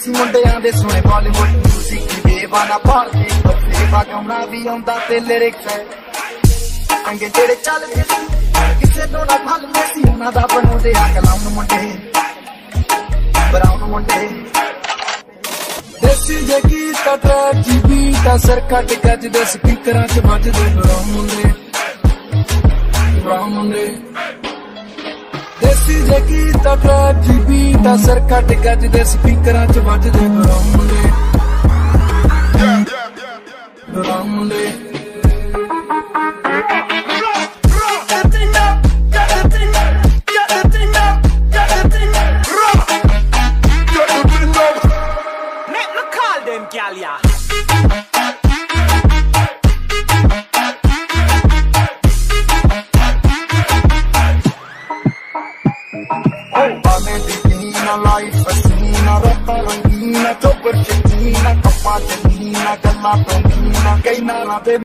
ਮੁੰਡਿਆਂ ਦੇ ਸੁਣੇ ਬਾਲੀਵੁੱਡ ਮਿਊਜ਼ਿਕ ਬੇਵਾਨਾ ਭਾਰਤੀ ਸੇਵਾ ਗਾਉਣਾ ਵੀ ਆਉਂਦਾ ਤੇ ਲਿਰਿਕਸ ਹੈ ਅੰਗੇ ਜਿਹੜੇ ਚੱਲਦੇ ਕਿਸੇ ਨੂੰ ਨਾ ਭੱਲਦੇ ਸੀ ਉਹਨਾਂ ਦਾ ਬਣਾਉਂਦੇ ਆ ਕਲਾਮ ਮੁੰਡੇ ਬਰਾਉਨ ਮੁੰਡੇ ਦੇਸੀ ਜੇ ਗੀਤਾ ਟਰੈਕ ਦੀ ਬੀਟਾ ਸਰ ਕੱਟ ਗੱਜਦੇ ਸਪੀਕਰਾਂ 'ਚ ਵੱਜਦੇ ਬਰਾਉਨ ਮੁੰਡੇ ਬਰਾਉਨ ਮੁੰਡੇ ਦੇਸੀ ਜੇ ਗੀਤਾ ਟਰੈਕ ਦੀ ਬੀਟਾ ਸਰ ਕੱਟ ਗੱਜਦੇ ਸਪੀਕਰਾਂ 'ਚ ਵੱਜਦੇ ਬਰਾਉਨ ਮੁੰਡੇ ਬਰਾਉਨ ਮੁੰਡੇ Argentina life asesina Ropa rangina, topper shetina Kapa shetina, gala tongina Gaina na